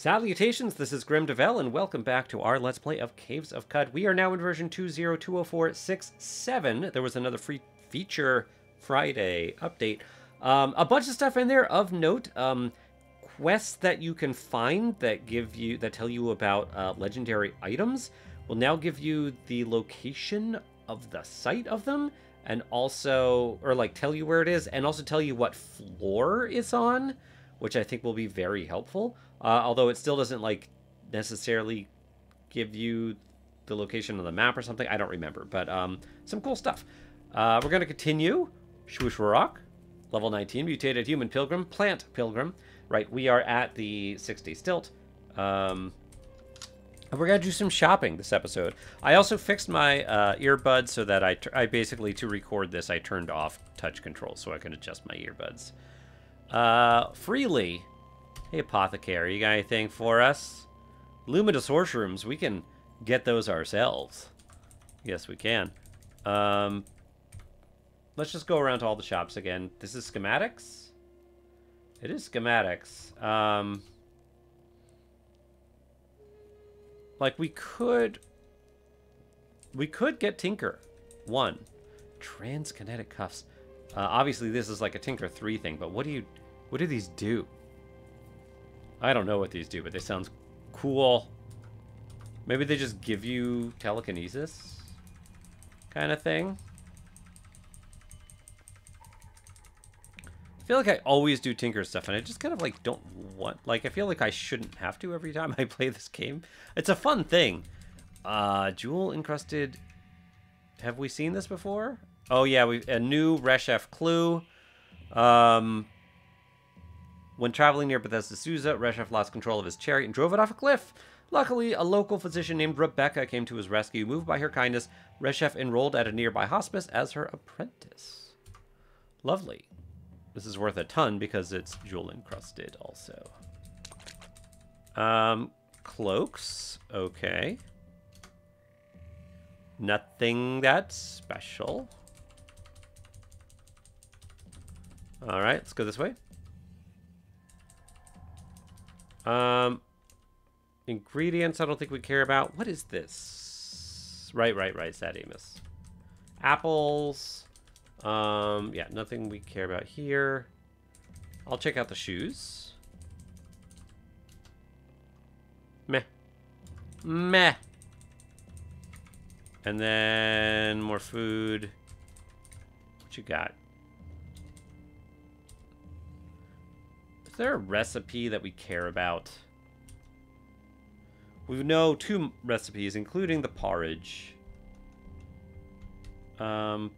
Salutations, this is Gremdavel, and welcome back to our Let's Play of Caves of Qud. We are now in version 2020467. There was another free feature Friday update. Um, a bunch of stuff in there of note. Um, quests that you can find that give you that tell you about uh, legendary items will now give you the location of the site of them and also or like tell you where it is and also tell you what floor it's on which i think will be very helpful uh, although it still doesn't like necessarily give you the location of the map or something. I don't remember, but um, some cool stuff. Uh, we're going to continue. Shwoosh level 19, mutated human pilgrim, plant pilgrim. Right, we are at the Six Day Stilt. Um, we're going to do some shopping this episode. I also fixed my uh, earbuds so that I, I basically, to record this, I turned off touch control so I can adjust my earbuds. Uh, freely, Hey, Apothecary, you got anything for us? Luminous hoarshrooms, we can get those ourselves. Yes, we can. Um, let's just go around to all the shops again. This is schematics? It is schematics. Um, like, we could... We could get Tinker. One. Transkinetic cuffs. Uh, obviously, this is like a Tinker 3 thing, but what do you... What do these do? I don't know what these do, but they sound cool. Maybe they just give you telekinesis kind of thing. I feel like I always do Tinker stuff, and I just kind of like don't want, like, I feel like I shouldn't have to every time I play this game. It's a fun thing. Uh, jewel encrusted, have we seen this before? Oh yeah, we a new Resheph clue. Um, when traveling near Bethesda Susa, Resheph lost control of his chariot and drove it off a cliff. Luckily, a local physician named Rebecca came to his rescue. Moved by her kindness, Resheph enrolled at a nearby hospice as her apprentice. Lovely. This is worth a ton because it's jewel encrusted also. Um, cloaks. Okay. Nothing that special. All right, let's go this way. Um, ingredients, I don't think we care about. What is this? Right, right, right, Sadimus. Apples. Um, yeah, nothing we care about here. I'll check out the shoes. Meh. Meh. And then more food. What you got? There a recipe that we care about? We know two recipes, including the porridge. Um,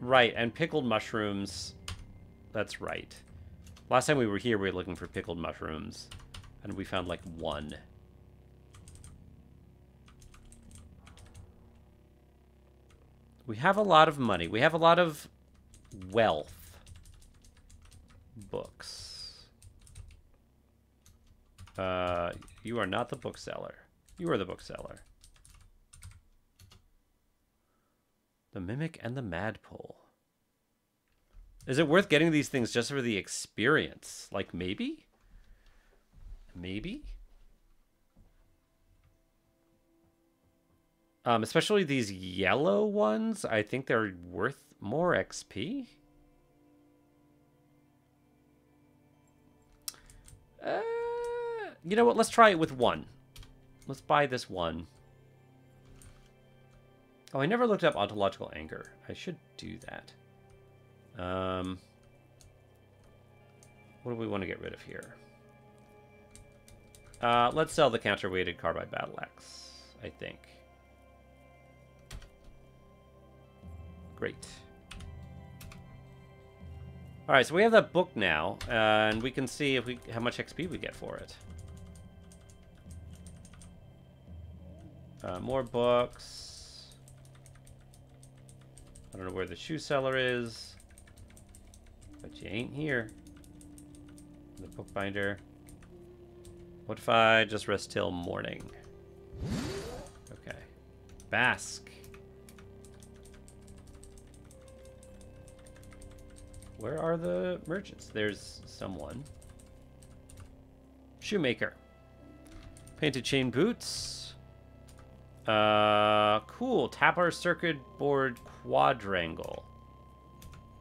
right, and pickled mushrooms. That's right. Last time we were here, we were looking for pickled mushrooms, and we found like one. We have a lot of money. We have a lot of wealth books. Uh, you are not the bookseller. You are the bookseller. The Mimic and the Madpole. Is it worth getting these things just for the experience? Like, maybe? Maybe? Um, especially these yellow ones. I think they're worth more XP. Uh, you know what? Let's try it with one. Let's buy this one. Oh, I never looked up ontological anchor. I should do that. Um, what do we want to get rid of here? Uh, let's sell the counterweighted carbide battle axe, I think. Great. All right, so we have that book now, uh, and we can see if we how much XP we get for it. Uh, more books. I don't know where the shoe seller is, but you ain't here. The bookbinder. What if I just rest till morning? Okay. Bask. Where are the merchants? There's someone. Shoemaker. Painted chain boots. Uh, cool. Tapper circuit board quadrangle.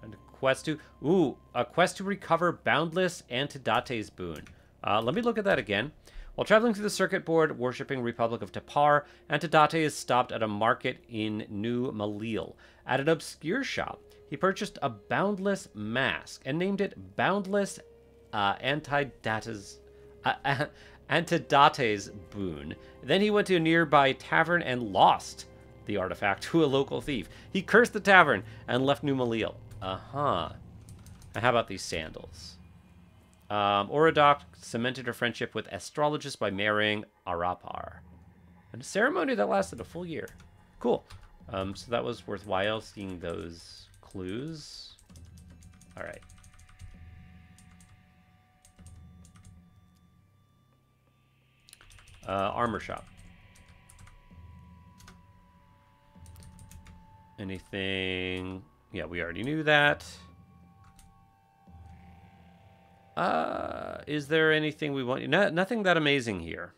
And a quest to... Ooh, a quest to recover Boundless Antidate's boon. Uh, let me look at that again. While traveling through the circuit board, worshipping Republic of Tapar, Antidate is stopped at a market in New Malil. At an obscure shop, he purchased a boundless mask and named it Boundless uh, Antidate's... Uh, Antidate's boon. Then he went to a nearby tavern and lost the artifact to a local thief. He cursed the tavern and left New Malil. Uh-huh. And how about these sandals? Um, cemented her friendship with astrologists by marrying Arapar. And a ceremony that lasted a full year. Cool. Um, so that was worthwhile seeing those clues. All right. Uh, armor shop. Anything? Yeah, we already knew that. Uh, is there anything we want? No, nothing that amazing here.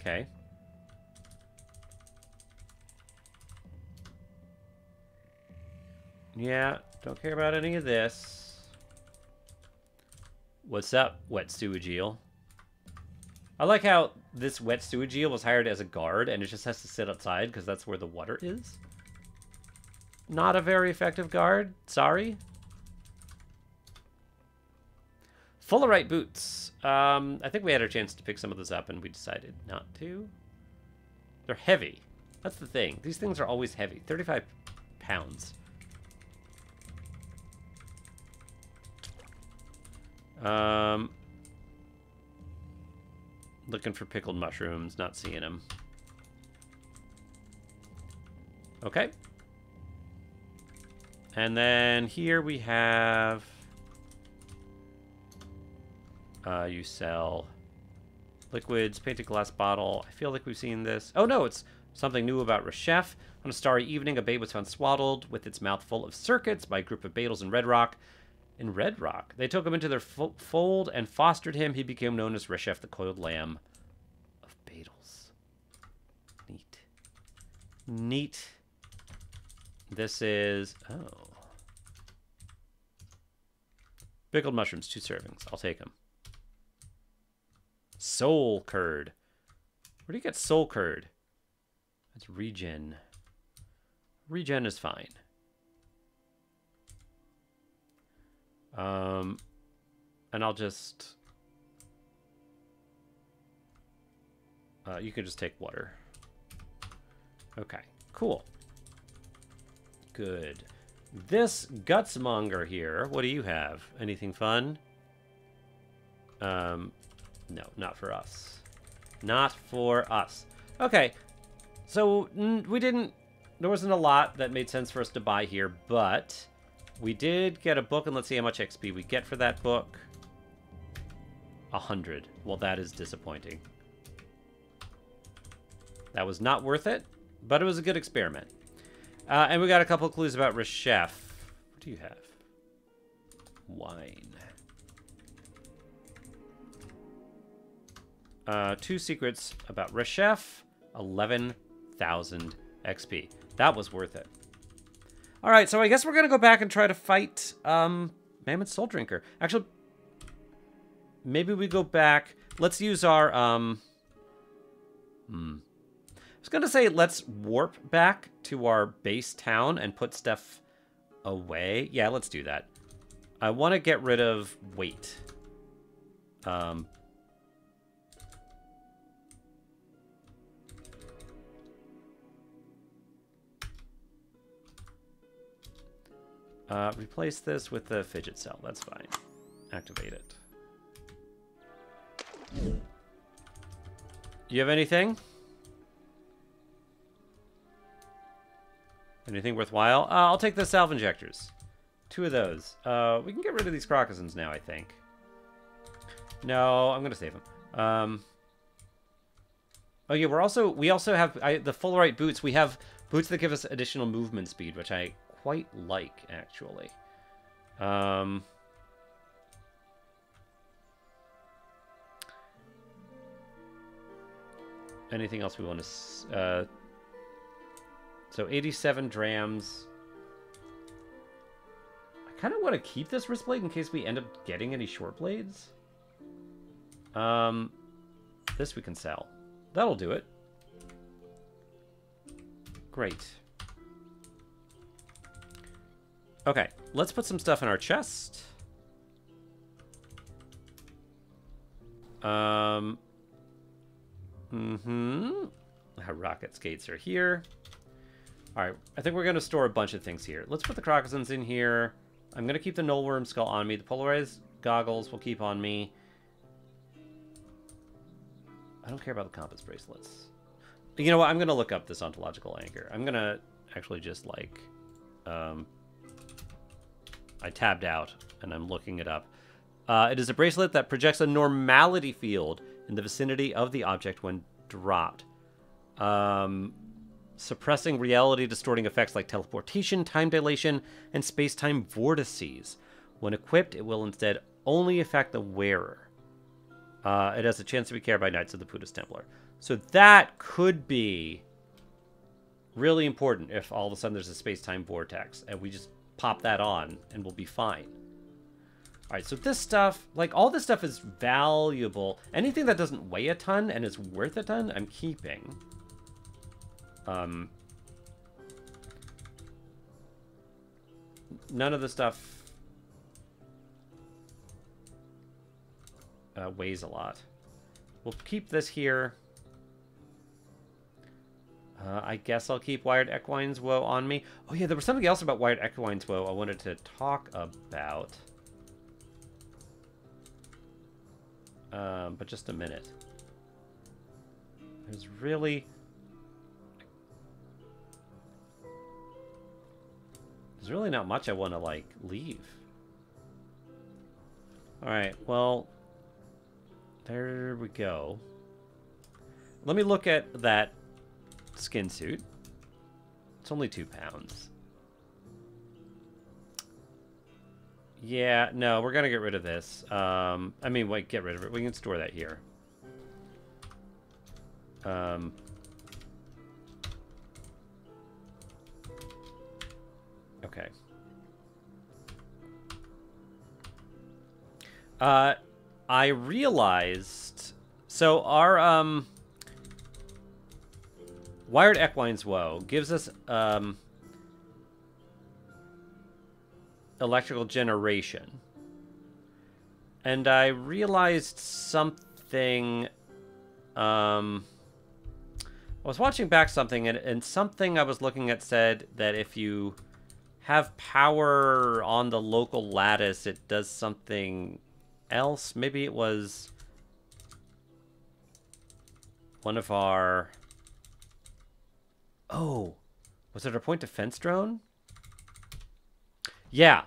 Okay. Yeah, don't care about any of this. What's up, wet sewage eel? I like how this wet sewage eel was hired as a guard and it just has to sit outside because that's where the water is. Not a very effective guard. Sorry. Fullerite boots. Um, I think we had a chance to pick some of those up and we decided not to. They're heavy. That's the thing. These things are always heavy. 35 pounds. Um, looking for pickled mushrooms, not seeing them. Okay. And then here we have... Uh, you sell liquids, painted glass bottle. I feel like we've seen this. Oh no, it's something new about Resheph. On a starry evening, a babe was found swaddled with its mouth full of circuits by a group of Beetles in Red Rock. In Red Rock, they took him into their fo fold and fostered him. He became known as Resheph, the Coiled Lamb of Beetles. Neat. Neat. This is... Oh. Pickled mushrooms, two servings. I'll take them. Soul curd. Where do you get soul curd? That's regen. Regen is fine. Um, and I'll just... Uh, you can just take water. Okay, cool. Good. This Gutsmonger here, what do you have? Anything fun? Um, no, not for us. Not for us. Okay, so we didn't, there wasn't a lot that made sense for us to buy here, but we did get a book, and let's see how much XP we get for that book. A hundred. Well, that is disappointing. That was not worth it, but it was a good experiment. Uh, and we got a couple clues about Resheph. What do you have? Wine. Uh, two secrets about Resheph. 11,000 XP. That was worth it. All right, so I guess we're going to go back and try to fight um, Mamon Souldrinker. Actually, maybe we go back. Let's use our... Um, hmm. I was going to say let's warp back to our base town and put stuff away. Yeah, let's do that. I want to get rid of weight. Um, uh, replace this with the fidget cell. That's fine. Activate it. You have anything? Anything worthwhile? Uh, I'll take the salve injectors. Two of those. Uh, we can get rid of these crocosms now, I think. No, I'm gonna save them. Um, oh yeah, we're also we also have I, the Fullerite boots. We have boots that give us additional movement speed, which I quite like, actually. Um, anything else we want to... Uh, so 87 drams. I kind of want to keep this wrist blade in case we end up getting any short blades. Um, this we can sell. That'll do it. Great. Okay, let's put some stuff in our chest. Um. Mm-hmm. Rocket skates are here. All right, I think we're going to store a bunch of things here. Let's put the Crocozans in here. I'm going to keep the Nullworm skull on me. The polarized goggles will keep on me. I don't care about the compass bracelets. You know what? I'm going to look up this ontological anchor. I'm going to actually just like... Um, I tabbed out and I'm looking it up. Uh, it is a bracelet that projects a normality field in the vicinity of the object when dropped. Um, suppressing reality distorting effects like teleportation, time dilation, and space time vortices. When equipped, it will instead only affect the wearer. Uh, it has a chance to be carried by Knights of the Putus Templar. So that could be really important if all of a sudden there's a space time vortex and we just pop that on and we'll be fine. All right, so this stuff, like all this stuff is valuable. Anything that doesn't weigh a ton and is worth a ton, I'm keeping. Um, none of the stuff uh, weighs a lot. We'll keep this here. Uh, I guess I'll keep Wired Equine's Woe on me. Oh yeah, there was something else about Wired Equine's Woe I wanted to talk about. Um, but just a minute. There's really... There's really not much I want to, like, leave. Alright, well... There we go. Let me look at that skin suit. It's only two pounds. Yeah, no, we're gonna get rid of this. Um, I mean, wait, get rid of it. We can store that here. Um, okay. Uh, I realized... So our, um... Wired Equine's Woe gives us, um... Electrical generation. And I realized something... Um... I was watching back something, and, and something I was looking at said that if you have power on the local lattice, it does something else. Maybe it was one of our... Oh, was it a point defense drone? Yeah.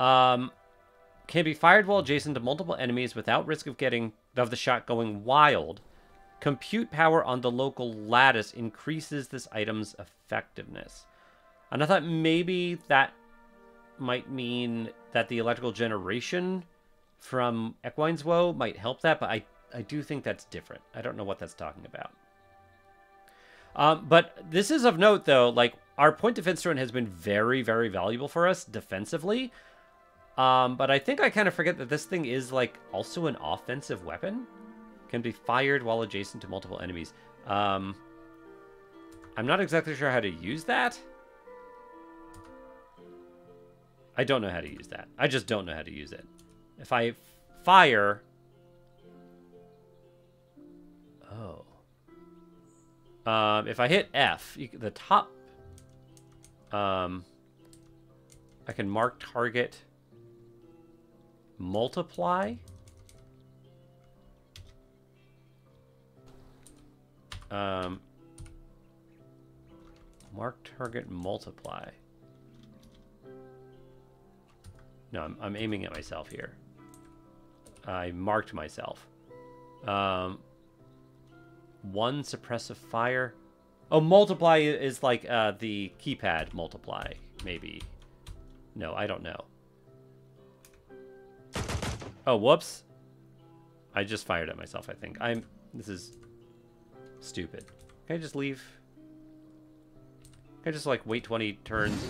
Um, can be fired while adjacent to multiple enemies without risk of getting of the shot going wild. Compute power on the local lattice increases this item's effectiveness. And I thought maybe that might mean that the electrical generation from Equine's Woe might help that, but I, I do think that's different. I don't know what that's talking about. Um, but this is of note, though, like, our point defense drone has been very, very valuable for us defensively. Um, but I think I kind of forget that this thing is, like, also an offensive weapon. Can be fired while adjacent to multiple enemies. Um, I'm not exactly sure how to use that. I don't know how to use that. I just don't know how to use it. If I fire... Oh. Um, if I hit F, you, the top... Um, I can mark target multiply. Um, mark target multiply. No, I'm, I'm aiming at myself here. I marked myself. Um, one suppressive fire. Oh, multiply is like uh, the keypad multiply, maybe. No, I don't know. Oh, whoops. I just fired at myself, I think. I'm... This is... stupid. Can I just leave? Can I just like wait 20 turns?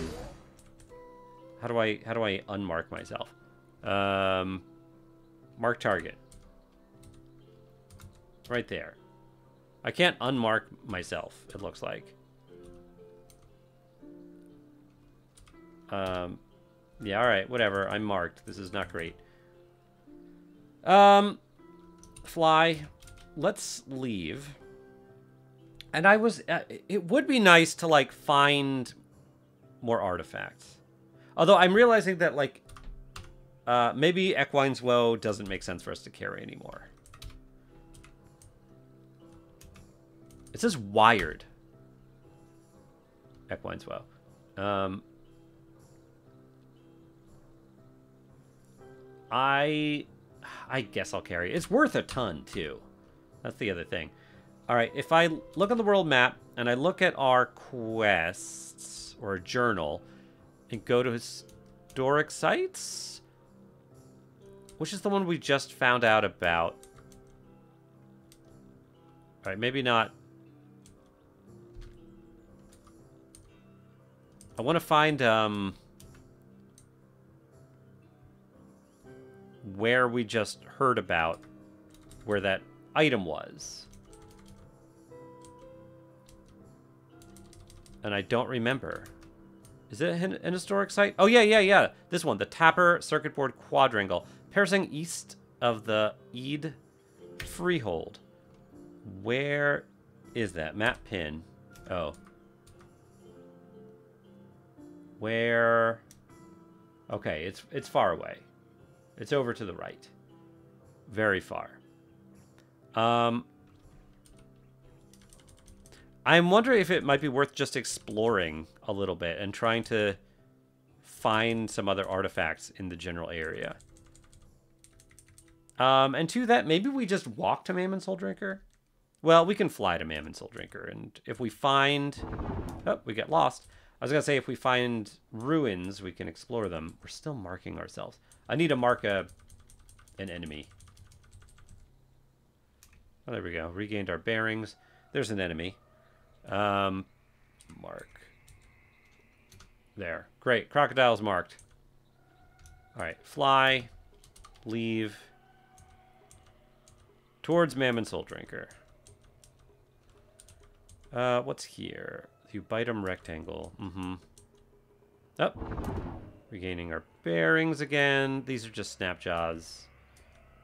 How do I how do I unmark myself? Um, mark target. Right there. I can't unmark myself, it looks like. Um, yeah, alright, whatever. I'm marked. This is not great. Um, fly. Let's leave. And I was... Uh, it would be nice to, like, find more artifacts. Although I'm realizing that, like, uh, maybe Equine's Woe doesn't make sense for us to carry anymore. It says wired. Equine's. Um, I I guess I'll carry it. It's worth a ton, too. That's the other thing. All right, if I look at the world map and I look at our quests or journal and go to historic sites, which is the one we just found out about. All right, maybe not. I want to find um where we just heard about where that item was. And I don't remember. Is it an, historic site? Oh, yeah, yeah, yeah. This one, the Tapper Circuit Board Quadrangle, piercing east of the Eid Freehold. Where is that? Map pin. Oh. Where... Okay, it's it's far away. It's over to the right. Very far. Um, I'm wondering if it might be worth just exploring a little bit and trying to find some other artifacts in the general area. Um, and to that, maybe we just walk to Mamon Souldrinker? Well, we can fly to Mamon Souldrinker, and if we find... Oh, we get lost. I was going to say, if we find ruins, we can explore them. We're still marking ourselves. I need to mark a an enemy. Oh, there we go. Regained our bearings. There's an enemy. Um, mark. There. Great. Crocodile's marked. All right. Fly. Leave. Towards Mamon Souldrinker. Uh, what's here? Eubitum rectangle. Mm-hmm. Oh. Regaining our bearings again. These are just snapjaws.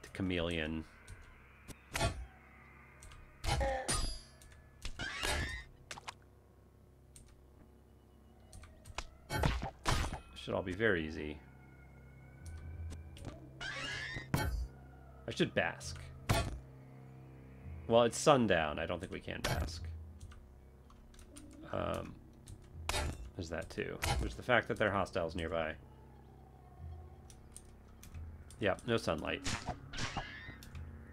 The chameleon. Should all be very easy. I should bask. Well, it's sundown. I don't think we can bask. Um, there's that too. There's the fact that there are hostiles nearby. Yeah, no sunlight.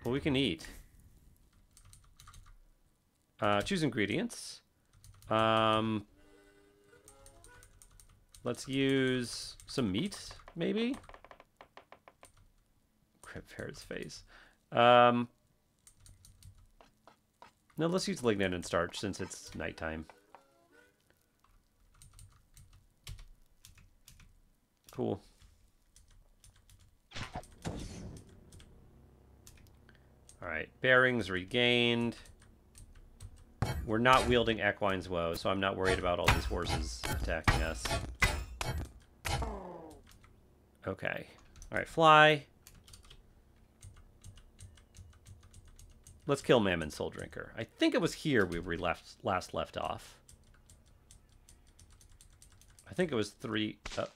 Well, we can eat. Uh, choose ingredients. Um, let's use some meat, maybe? Crip Ferret's face. Um, no, let's use lignin and starch since it's nighttime. Cool. Alright, bearings regained. We're not wielding Equine's Woe, so I'm not worried about all these horses attacking us. Okay. Alright, fly. Let's kill Mamon Souldrinker. I think it was here we were left last left off. I think it was three... Uh,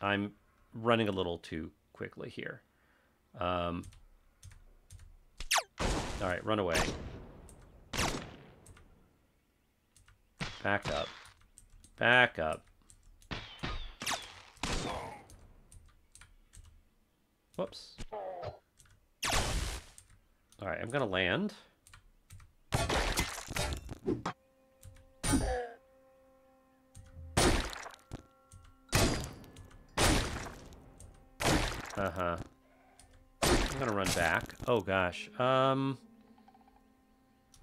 I'm running a little too quickly here. Um, all right, run away. Back up. Back up. Whoops. All right, I'm going to land. Uh-huh. I'm gonna run back. Oh, gosh. Um,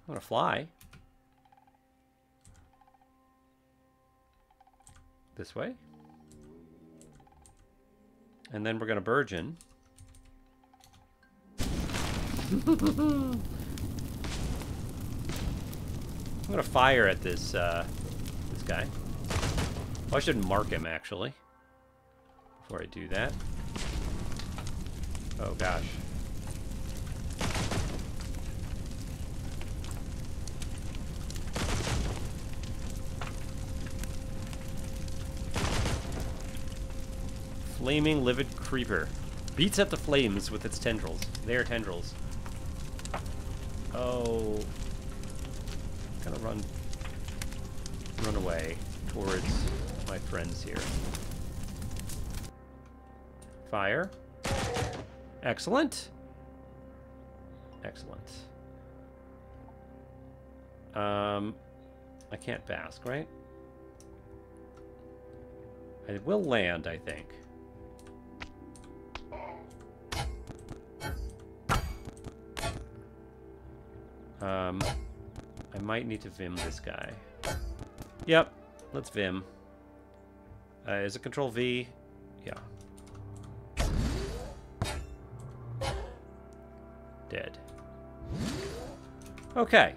I'm gonna fly. This way. And then we're gonna burgeon. I'm gonna fire at this, uh, this guy. Oh, I should mark him, actually. Before I do that. Oh, gosh. Flaming livid creeper. Beats at the flames with its tendrils. They are tendrils. Oh. Gonna run run away towards my friends here. Fire. Excellent. Excellent. Um I can't bask, right? I will land, I think. Um, I might need to Vim this guy. Yep, let's Vim. Uh, is it Control V? Yeah. Okay.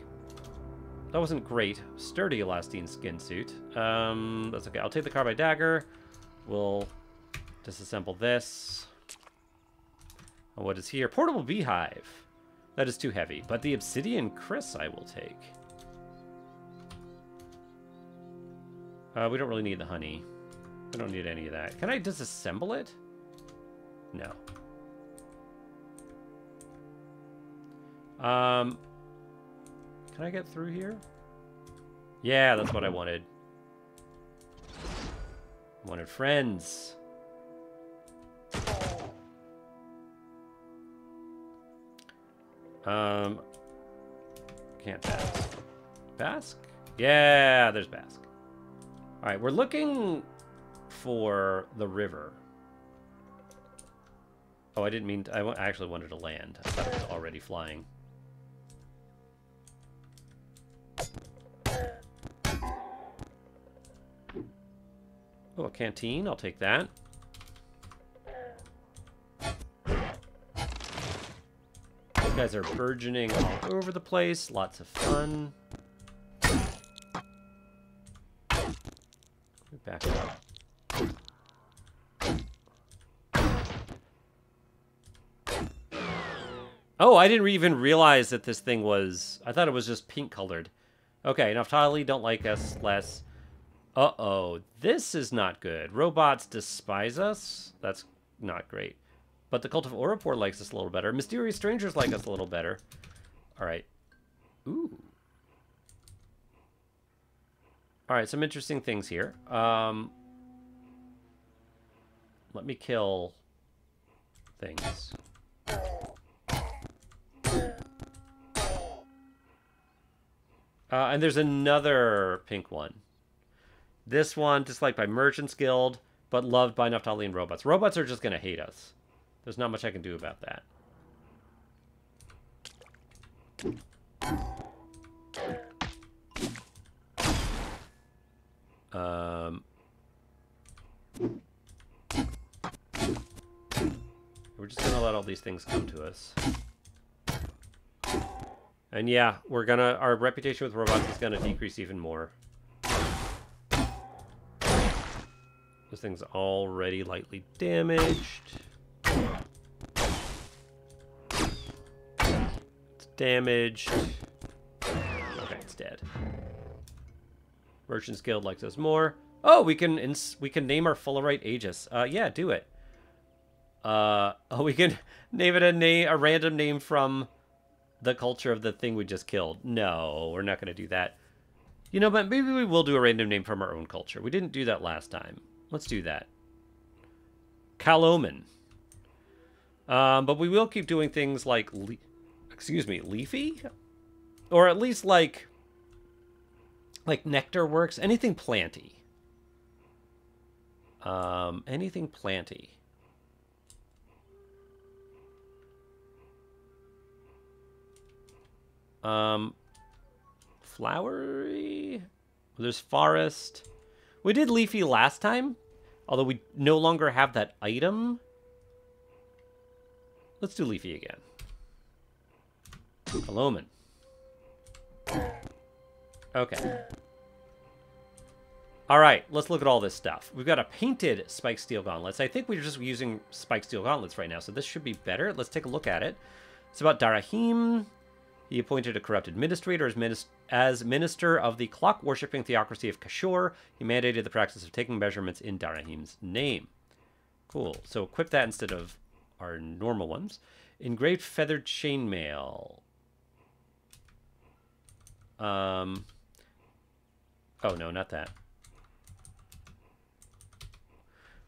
That wasn't great. Sturdy elastine skin suit. Um, that's okay. I'll take the carbide dagger. We'll disassemble this. And what is here? Portable beehive. That is too heavy, but the obsidian kris I will take. Uh, we don't really need the honey. We don't need any of that. Can I disassemble it? No. Um, can I get through here? Yeah, that's what I wanted. I wanted friends. Um, can't bask. Bask? Yeah, there's bask. All right, we're looking for the river. Oh, I didn't mean... To, I actually wanted to land. I thought it was already flying. A canteen. I'll take that. These guys are burgeoning all over the place. Lots of fun. Back up. Oh, I didn't even realize that this thing was... I thought it was just pink colored. Okay, Naphtaali don't like us less. Uh-oh, this is not good. Robots despise us? That's not great. But the Cult of Oropor likes us a little better. Mysterious Strangers like us a little better. Alright. Ooh. Alright, some interesting things here. Um, let me kill things. Uh, and there's another pink one. This one, disliked by Merchants Guild, but loved by Naphtalian robots. Robots are just going to hate us. There's not much I can do about that. Um, we're just going to let all these things come to us. And yeah, we're gonna our reputation with robots is gonna decrease even more. This thing's already lightly damaged. It's damaged. Okay, it's dead. Merchant's Guild likes us more. Oh, we can we can name our Fullerite Aegis. Uh, yeah, do it. Uh, oh, we can name it a name, a random name from the culture of the thing we just killed. No, we're not going to do that. You know, but maybe we will do a random name from our own culture. We didn't do that last time. Let's do that. Caloman. Um, but we will keep doing things like, excuse me, leafy? Or at least like, like nectar works. Anything planty. Um, anything planty. Um, flowery. There's forest. We did Leafy last time, although we no longer have that item. Let's do Leafy again. Aloman. Okay. All right, let's look at all this stuff. We've got a painted Spike Steel Gauntlets. I think we're just using Spike Steel Gauntlets right now, so this should be better. Let's take a look at it. It's about Darahim. He appointed a corrupt administrator as, minis as minister of the clock-worshipping theocracy of Kashur. He mandated the practice of taking measurements in Darahim's name. Cool. So equip that instead of our normal ones. Engraved feathered chainmail. Um. Oh, no, not that.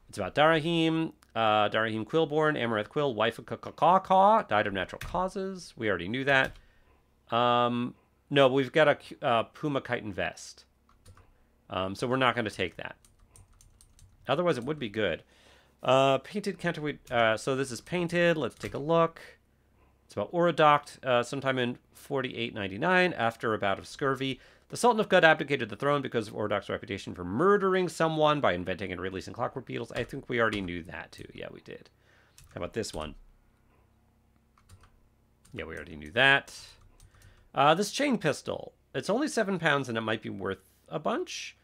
It's about Darahim. Uh, Darahim Quillborn, Amareth Quill, wife of Kakakaw, died of natural causes. We already knew that. Um, no, we've got a uh, Puma chitin vest. Um, so we're not going to take that. Otherwise, it would be good. Uh, painted counterweight. Uh, so this is painted. Let's take a look. It's about Orodoct. Uh, sometime in 4899, after a bout of scurvy, the Sultan of Qud abdicated the throne because of Orodoct's reputation for murdering someone by inventing and releasing clockwork beetles. I think we already knew that too. Yeah, we did. How about this one? Yeah, we already knew that. Uh, this chain pistol. It's only seven pounds and it might be worth a bunch.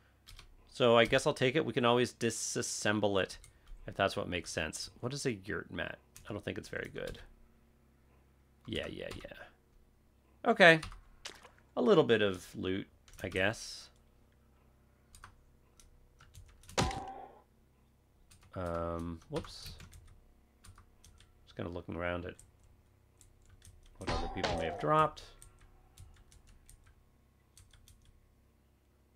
So I guess I'll take it. We can always disassemble it if that's what makes sense. What is a yurt mat? I don't think it's very good. Yeah, yeah, yeah. Okay. A little bit of loot, I guess. Um, whoops. Just kind of looking around at what other people may have dropped.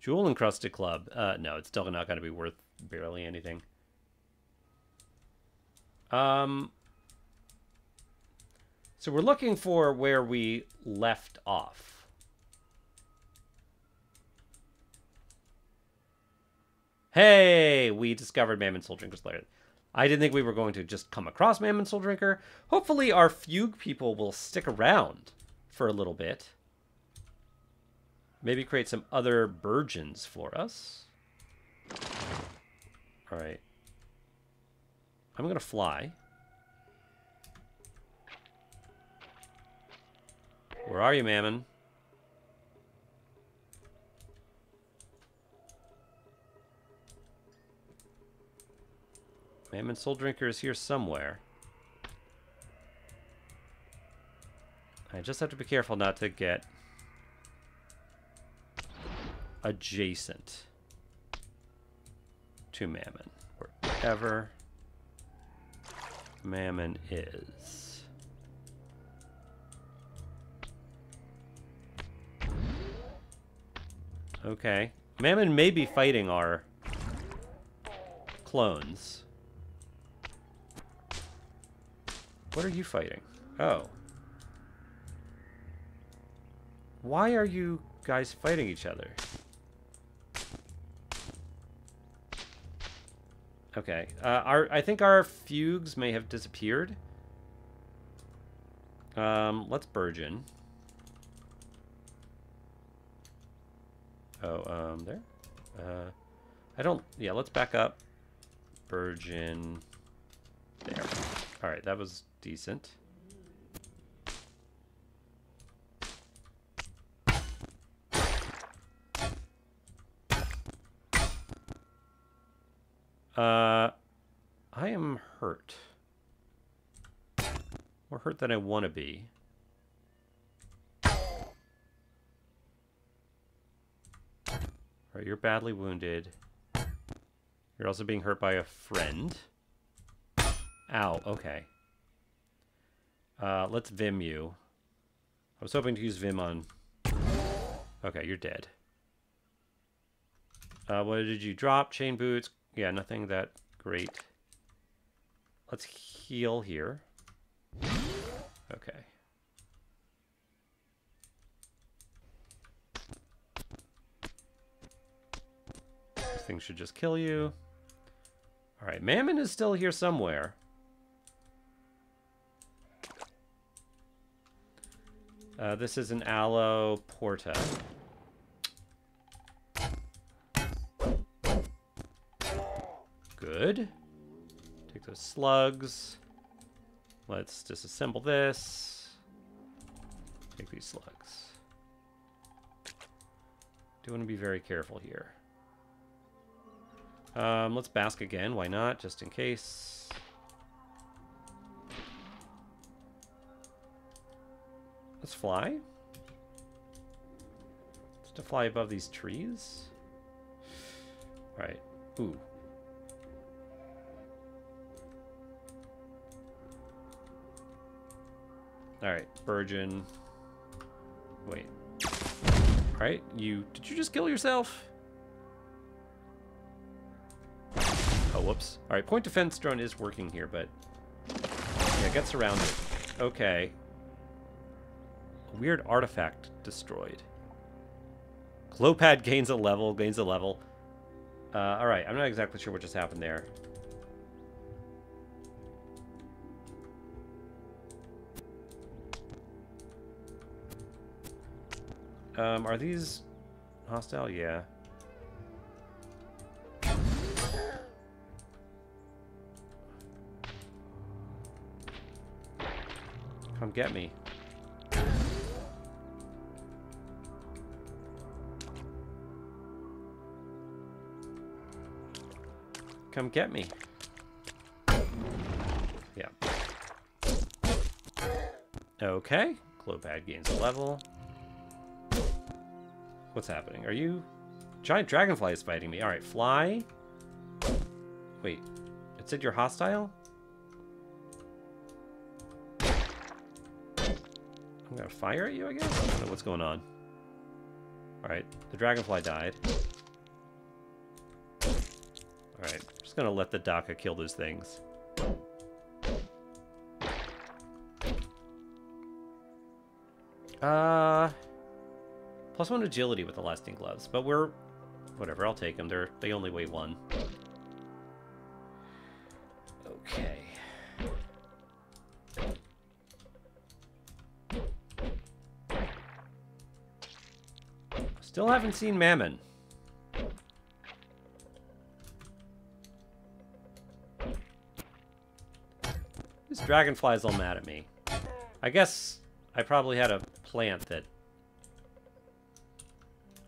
Jewel encrusted club. Uh, no, it's still not going to be worth barely anything. Um, so we're looking for where we left off. Hey, we discovered Mamon Souldrinker's lair. I didn't think we were going to just come across Mamon Souldrinker. Hopefully our Fugue people will stick around for a little bit. Maybe create some other burgeons for us. All right. I'm going to fly. Where are you, Mamon? Mammon Soul Drinker is here somewhere. I just have to be careful not to get adjacent to Mamon. Wherever Mamon is. Okay. Mamon may be fighting our clones. What are you fighting? Oh. Why are you guys fighting each other? Okay. Uh, our I think our fugues may have disappeared. Um, let's burgeon. Oh, um, there. Uh, I don't. Yeah, let's back up. Burgeon. There. All right, that was decent. Uh, I am hurt. More hurt than I want to be. Alright, you're badly wounded. You're also being hurt by a friend. Ow, okay. Uh, let's Vim you. I was hoping to use Vim on... Okay, you're dead. Uh, what did you drop? Chain boots, yeah, nothing that great. Let's heal here. Okay. This thing should just kill you. Alright, Mamon is still here somewhere. Uh, this is an aloe porta. Good. Take those slugs. Let's disassemble this. Take these slugs. Do want to be very careful here. Um, let's bask again. Why not? Just in case. Let's fly. Just to fly above these trees. Right. Ooh. Alright, Burgeon. Wait. Alright, you... Did you just kill yourself? Oh, whoops. Alright, point defense drone is working here, but... Yeah, get surrounded. Okay. A weird artifact destroyed. Clopad gains a level, gains a level. Uh, alright, I'm not exactly sure what just happened there. Um, are these hostile? Yeah. Come get me. Come get me. Yeah. Okay. Clopad gains a level. What's happening? Are you... Giant dragonfly is fighting me. Alright, fly. Wait. It said you're hostile? I'm gonna fire at you, I guess? I don't know what's going on. Alright, the dragonfly died. Alright, I'm just gonna let the Daka kill those things. Uh... Plus one agility with the lasting gloves, but we're... Whatever, I'll take them. They're, they only weigh one. Okay. Still haven't seen Mamon. This dragonfly's all mad at me. I guess I probably had a plant that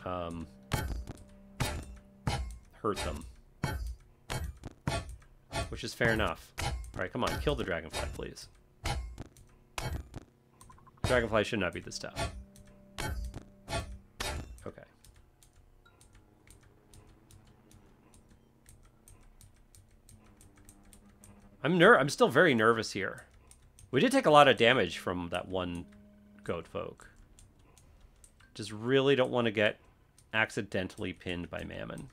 um, hurt them. Which is fair enough. Alright, come on, kill the dragonfly, please. Dragonfly should not be this tough. Okay. I'm ner I'm still very nervous here. We did take a lot of damage from that one goat folk. Just really don't want to get accidentally pinned by Mamon.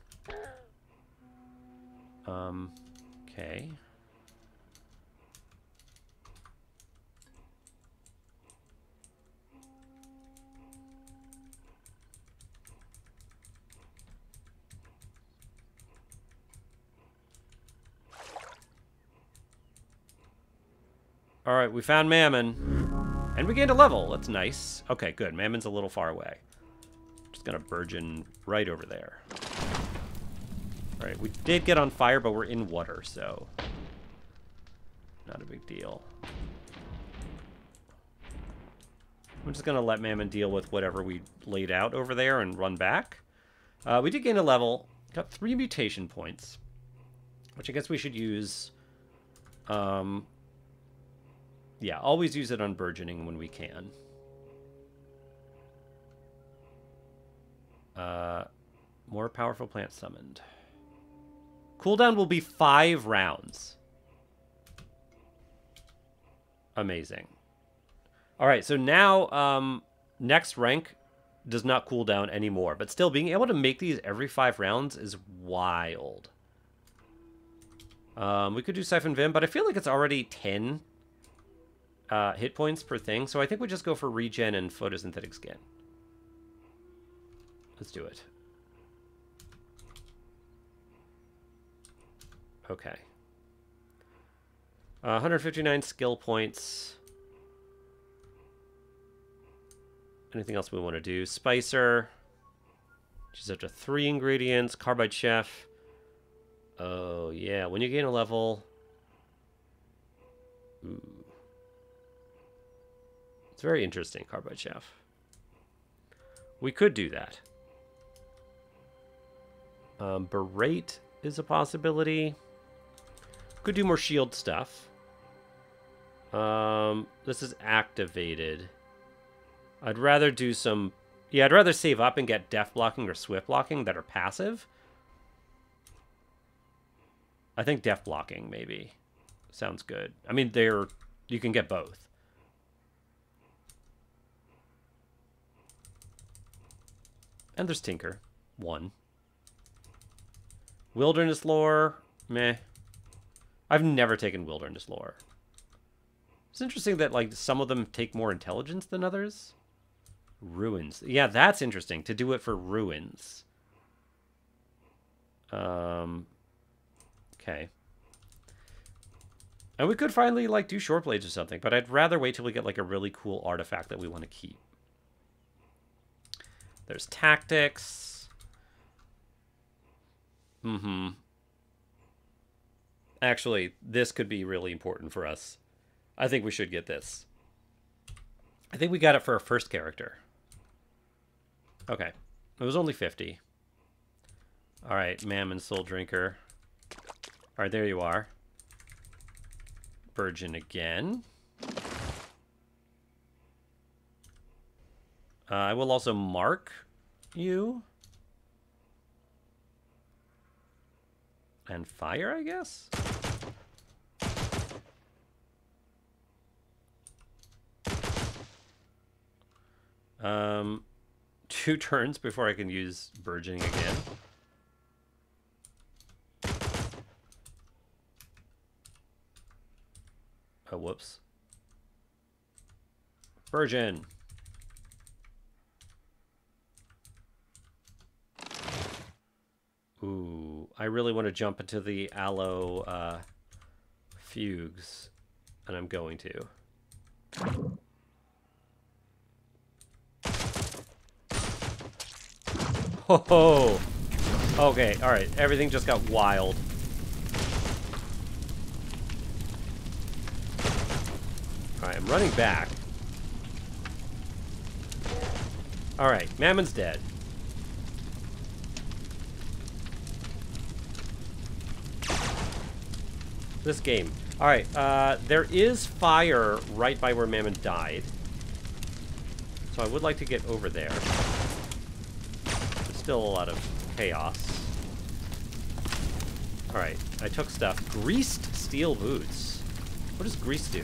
Um, okay. Alright, we found Mamon. And we gained a level. That's nice. Okay, good. Mamon's a little far away gonna burgeon right over there. Alright, we did get on fire, but we're in water, so... Not a big deal. I'm just gonna let Mamon deal with whatever we laid out over there and run back. Uh, we did gain a level. Got three mutation points. Which I guess we should use... Um, yeah, always use it on burgeoning when we can. Uh, more powerful plant summoned. Cooldown will be five rounds. Amazing. All right, so now um, next rank does not cool down anymore, but still being able to make these every five rounds is wild. Um, we could do Siphon Vim, but I feel like it's already 10 uh, hit points per thing, so I think we just go for regen and photosynthetic skin. Let's do it. Okay. Uh, 159 skill points. Anything else we want to do? Spicer. Is up to three ingredients. Carbide Chef. Oh, yeah. When you gain a level... Ooh. It's very interesting, Carbide Chef. We could do that. Um, berate is a possibility. Could do more shield stuff. Um, this is activated. I'd rather do some... Yeah, I'd rather save up and get deft blocking or swift blocking that are passive. I think deft blocking, maybe. Sounds good. I mean, they're... You can get both. And there's Tinker. One. Wilderness lore. Meh. I've never taken wilderness lore. It's interesting that like some of them take more intelligence than others. Ruins. Yeah, that's interesting to do it for ruins. Um okay. And we could finally like do short blades or something, but I'd rather wait till we get like a really cool artifact that we want to keep. There's tactics. Mm-hmm. Actually, this could be really important for us. I think we should get this. I think we got it for our first character. Okay. It was only 50. All right, Mamon Souldrinker. All right, there you are. Burgeon again. Uh, I will also mark you. And fire, I guess? Um, two turns before I can use burgeoning again. Oh, whoops. Burgeon. Ooh, I really want to jump into the aloe uh, fugues, and I'm going to. Ho ho! Okay, alright, everything just got wild. Alright, I'm running back. Alright, Mamon's dead. This game. Alright, uh, there is fire right by where Mamon died. So I would like to get over there. There's still a lot of chaos. Alright, I took stuff. Greased steel boots. What does grease do?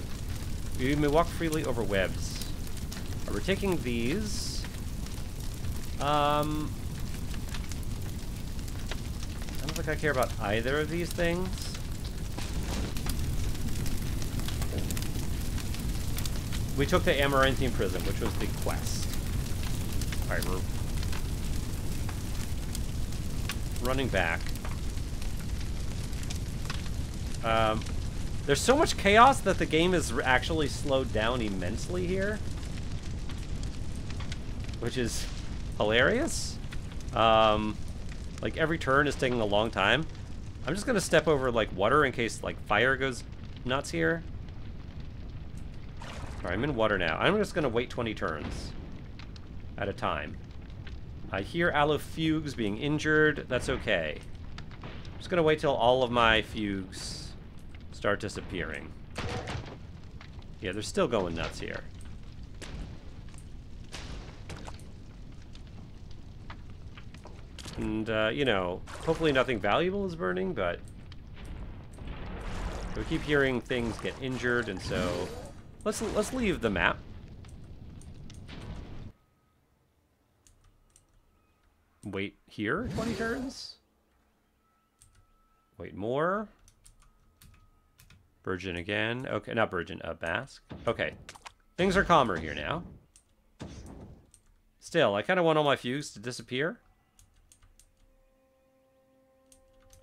You may walk freely over webs. Right, we're taking these. Um, I don't think I care about either of these things. We took the Amaranthine Prism, which was the quest. Alright, we're running back. Um, there's so much chaos that the game is actually slowed down immensely here. Which is hilarious. Um, like, every turn is taking a long time. I'm just gonna step over, like, water in case, like, fire goes nuts here. Alright, I'm in water now. I'm just gonna wait 20 turns. At a time. I hear aloe fugues being injured. That's okay. I'm just gonna wait till all of my fugues start disappearing. Yeah, they're still going nuts here. And, uh, you know, hopefully nothing valuable is burning, but... We keep hearing things get injured, and so... Let's, let's leave the map. Wait here 20 turns? Wait more? Burgeon again. Okay, not Burgeon, uh, bask. Okay. Things are calmer here now. Still, I kind of want all my fugues to disappear.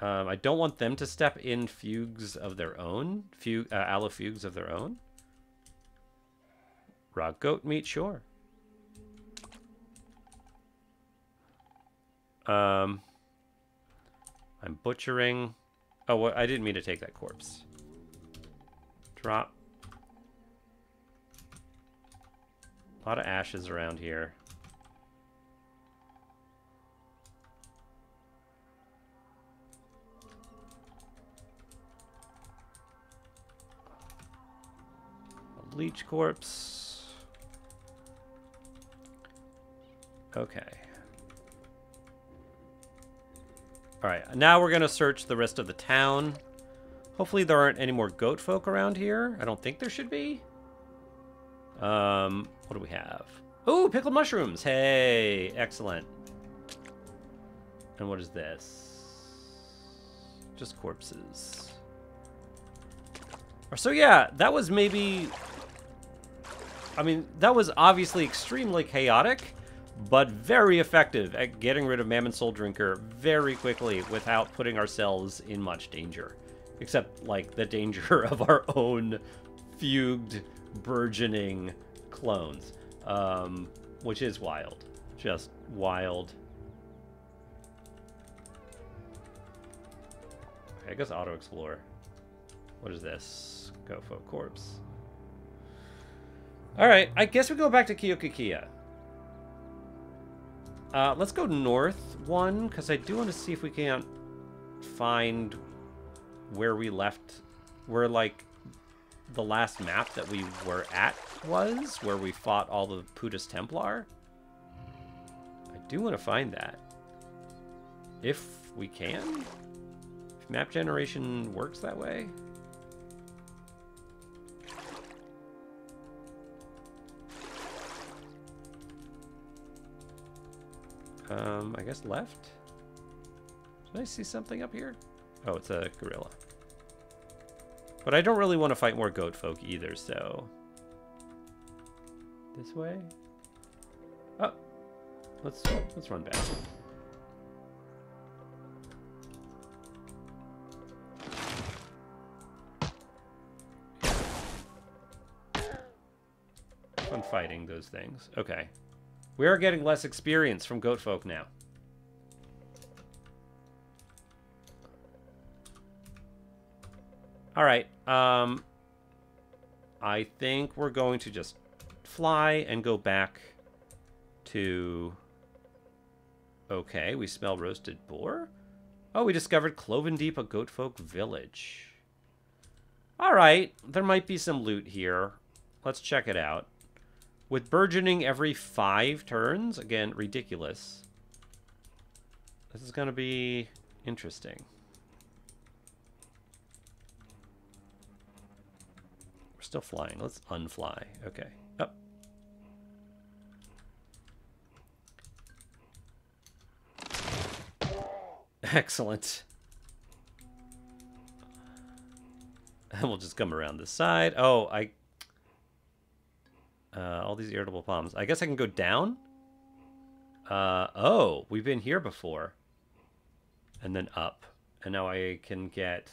Um, I don't want them to step in fugues of their own. Fugue, uh, aloe fugues of their own. Raw goat meat, sure. Um, I'm butchering. Oh, well, I didn't mean to take that corpse. Drop. A lot of ashes around here. Leech corpse. Okay. Alright, now we're to search the rest of the town. Hopefully there aren't any more goat folk around here. I don't think there should be. Um, what do we have? Oh, pickled mushrooms. Hey, excellent. And what is this? Just corpses. So yeah, that was maybe... I mean, that was obviously extremely chaotic, but very effective at getting rid of Mamon Souldrinker very quickly without putting ourselves in much danger. Except, like, the danger of our own fugued, burgeoning clones. Um, which is wild. Just wild. Okay, I guess auto explore. What is this? Go for corpse. Alright, I guess we go back to Kyakukya. Uh, let's go north one, because I do want to see if we can't find where we left, where, like, the last map that we were at was, where we fought all the Putus Templar. I do want to find that. If we can? If map generation works that way? Um, I guess left? Did I see something up here? Oh, it's a gorilla. But I don't really want to fight more goat folk either, so... This way? Oh! Let's, let's run back. Fighting those things. Okay. We are getting less experience from goat folk now. All right. Um, I think we're going to just fly and go back to... Okay, we smell roasted boar. Oh, we discovered Cloven Deep, a goat folk village. All right, there might be some loot here. Let's check it out. With burgeoning every five turns, again, ridiculous. This is going to be interesting. We're still flying. Let's unfly. Okay. Up. Excellent. And we'll just come around the side. Oh, I uh, all these irritable palms. I guess I can go down? Uh, oh, we've been here before. And then up. And now I can get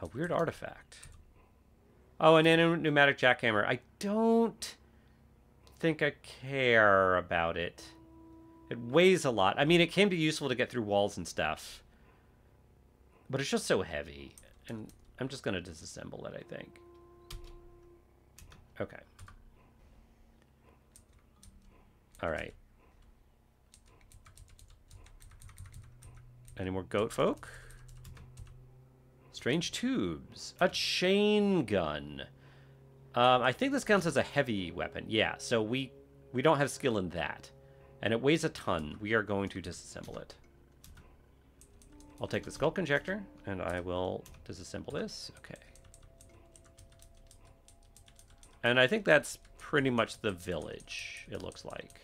a weird artifact. Oh, an pneumatic jackhammer. I don't think I care about it. It weighs a lot. I mean, it can be useful to get through walls and stuff. But it's just so heavy. And I'm just going to disassemble it, I think. Okay. All right. Any more goat folk? Strange tubes. A chain gun. Um, I think this counts as a heavy weapon. Yeah, so we we don't have skill in that. And it weighs a ton. We are going to disassemble it. I'll take the skull Injector, and I will disassemble this. Okay. And I think that's pretty much the village, it looks like.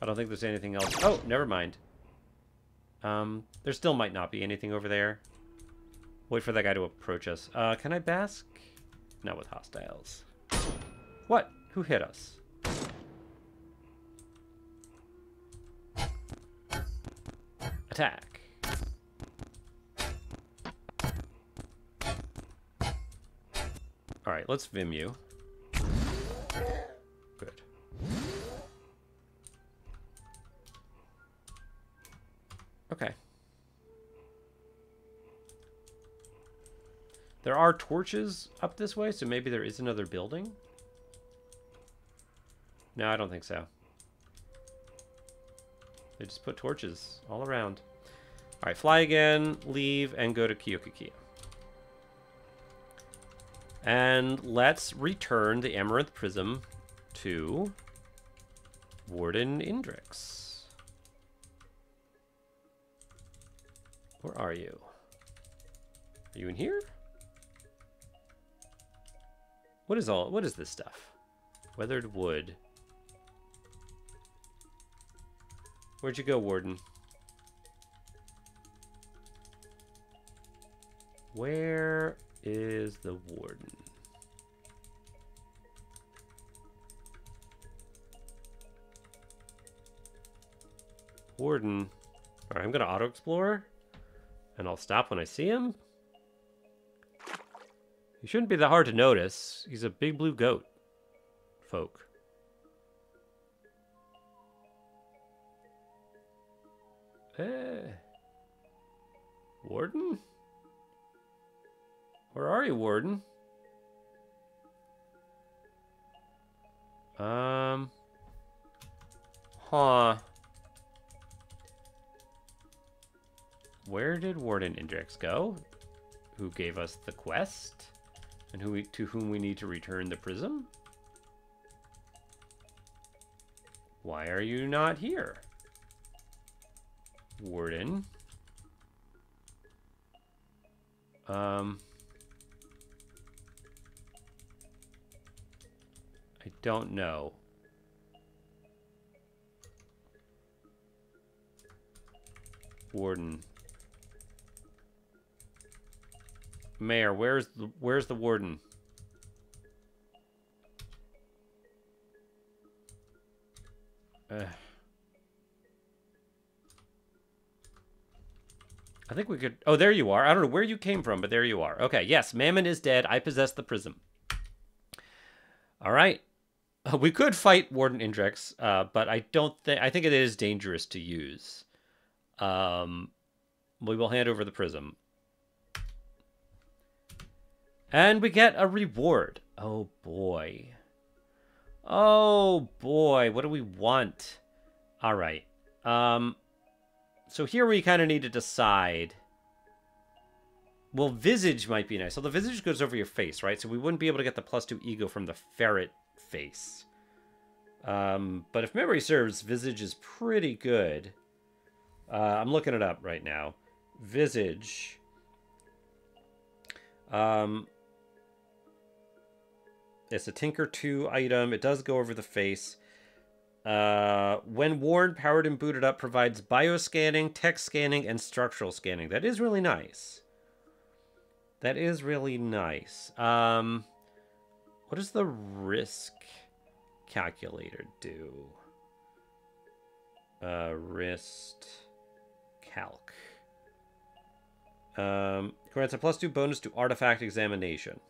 I don't think there's anything else. Oh, never mind. Um, there still might not be anything over there. Wait for that guy to approach us. Uh, can I bask? Not with hostiles. What? Who hit us? Attack. Alright, let's Vim you. There are torches up this way, so maybe there is another building? No, I don't think so. They just put torches all around. All right, fly again, leave, and go to Kyakukya. And let's return the Amaranth Prism to Warden Indrix. Where are you? Are you in here? What is all, what is this stuff? Weathered wood. Where'd you go, Warden? Where is the Warden? Warden. Alright, I'm gonna auto-explore. And I'll stop when I see him. He shouldn't be that hard to notice. He's a big blue goat. Folk. Eh. Warden? Where are you, Warden? Um. Huh. Where did Warden Indrix go? Who gave us the quest? And who we, to whom we need to return the prism? Why are you not here? Warden. Um... I don't know. Warden. Mayor, where's the where's the warden? Uh, I think we could. Oh, there you are. I don't know where you came from, but there you are. Okay, yes, Mamon is dead. I possess the prism. All right. We could fight Warden Indrix, uh, but I don't think. I think it is dangerous to use. Um, we will hand over the prism. And we get a reward. Oh boy. Oh boy, what do we want? All right. Um so here we kind of need to decide. Well, visage might be nice. So the visage goes over your face, right? So we wouldn't be able to get the plus 2 ego from the ferret face. Um, but if memory serves, visage is pretty good. Uh, I'm looking it up right now. Visage. Um, it's a Tinker 2 item. It does go over the face. Uh, when worn, powered and booted up, provides bioscanning, text scanning, and structural scanning. That is really nice. That is really nice. Um, what does the wrist calculator do? Uh, wrist calc. Um, grants a plus two bonus to artifact examination.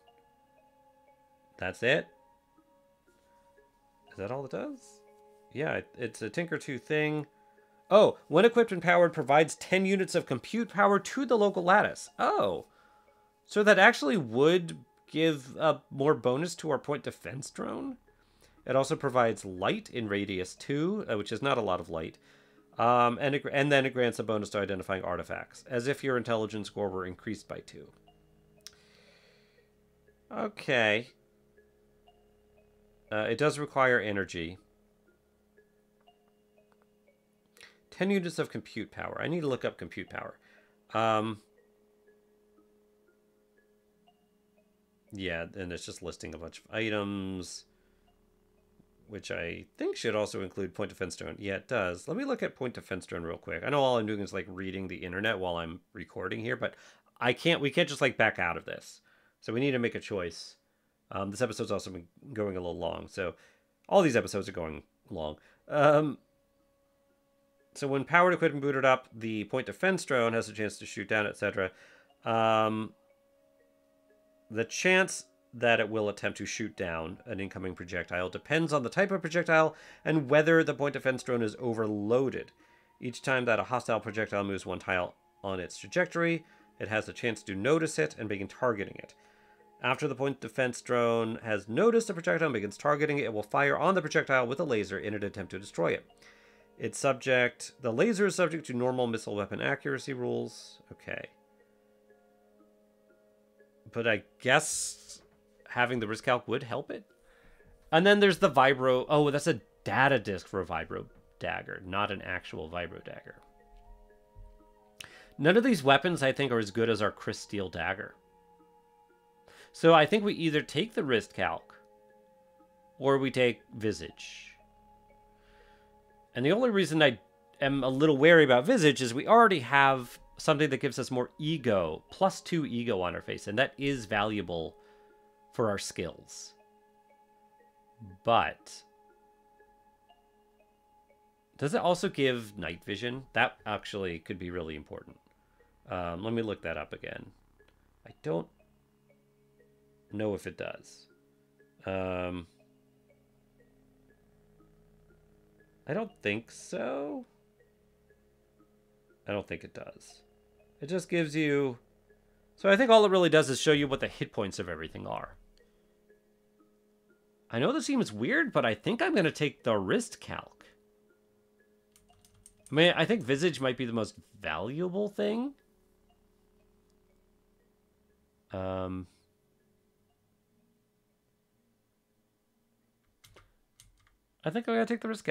That's it? Is that all it does? Yeah, it's a Tinker 2 thing. Oh, when equipped and powered, provides 10 units of compute power to the local lattice. Oh, so that actually would give a more bonus to our point defense drone. It also provides light in radius 2, uh, which is not a lot of light. Um, and, it, and then it grants a bonus to identifying artifacts, as if your intelligence score were increased by 2. Okay. Uh, it does require energy. 10 units of compute power. I need to look up compute power. Um, yeah, and it's just listing a bunch of items, which I think should also include point defense drone. Yeah, it does. Let me look at point defense drone real quick. I know all I'm doing is like reading the internet while I'm recording here, but I can't, we can't just like back out of this. So we need to make a choice. Um, this episode's also been going a little long, so all these episodes are going long. Um, so when powered, equipped, and booted up, the point defense drone has a chance to shoot down, etc. Um, the chance that it will attempt to shoot down an incoming projectile depends on the type of projectile and whether the point defense drone is overloaded. Each time that a hostile projectile moves one tile on its trajectory, it has a chance to notice it and begin targeting it. After the point defense drone has noticed a projectile and begins targeting it, it will fire on the projectile with a laser in an attempt to destroy it. It's subject. The laser is subject to normal missile weapon accuracy rules. Okay. But I guess having the wrist calc would help it. And then there's the vibro. Oh, that's a data disk for a vibro dagger, not an actual vibro dagger. None of these weapons, I think, are as good as our crysteel dagger. So I think we either take the wrist calc or we take visage. And the only reason I am a little wary about visage is we already have something that gives us more ego, plus two ego on our face, and that is valuable for our skills. But does it also give night vision? That actually could be really important. Um, let me look that up again. I don't know if it does. Um, I don't think so. I don't think it does. It just gives you... So I think all it really does is show you what the hit points of everything are. I know this seems weird, but I think I'm going to take the wrist calc. I mean, I think Visage might be the most valuable thing. Um... I think I'm going to take the risk.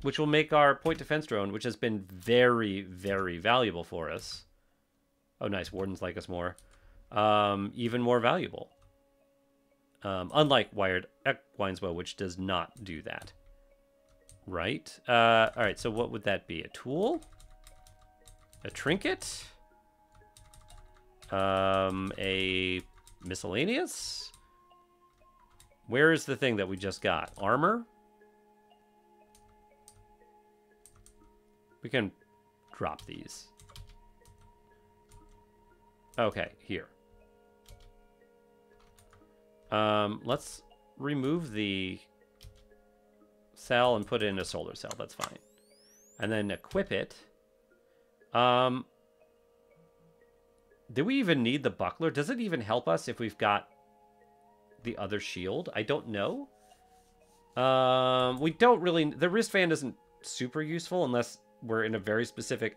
Which will make our point defense drone, which has been very, very valuable for us. Oh, nice. Wardens like us more. Um, even more valuable. Um, unlike Wired Equine's Bow, which does not do that. Right? Uh, all right, so what would that be? A tool? A trinket? Um, a miscellaneous? Where is the thing that we just got? Armor? We can drop these. Okay, here. Um, let's remove the cell and put it in a solar cell. That's fine. And then equip it. Um, do we even need the buckler? Does it even help us if we've got the other shield? I don't know. Um, we don't really... The wristband isn't super useful unless we're in a very specific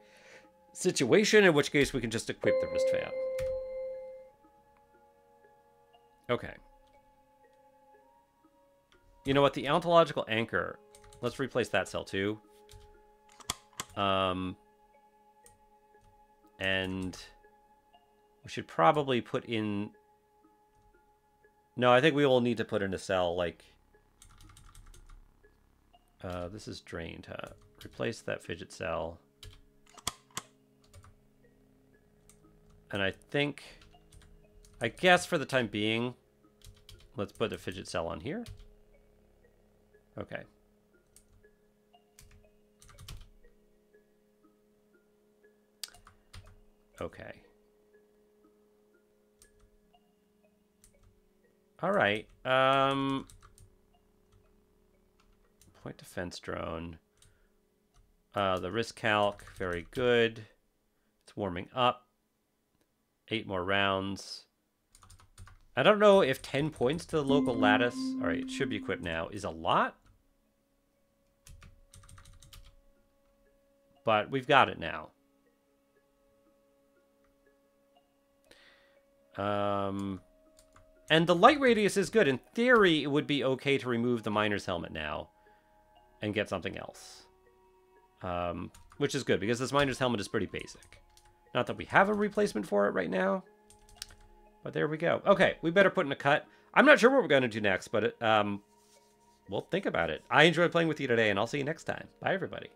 situation, in which case we can just equip the wristband. Okay. You know what? The ontological anchor. Let's replace that cell too. Um, and we should probably put in no, I think we will need to put in a cell, like... Uh, this is drained, huh? Replace that fidget cell. And I think... I guess for the time being, let's put a fidget cell on here. Okay. Okay. All right. Um, point defense drone. Uh, the wrist calc, very good. It's warming up. Eight more rounds. I don't know if 10 points to the local lattice, all right, it should be equipped now, is a lot. But we've got it now. Um, and the light radius is good. In theory, it would be okay to remove the miner's helmet now and get something else. Um, which is good, because this miner's helmet is pretty basic. Not that we have a replacement for it right now, but there we go. Okay, we better put in a cut. I'm not sure what we're going to do next, but um, we'll think about it. I enjoyed playing with you today, and I'll see you next time. Bye, everybody.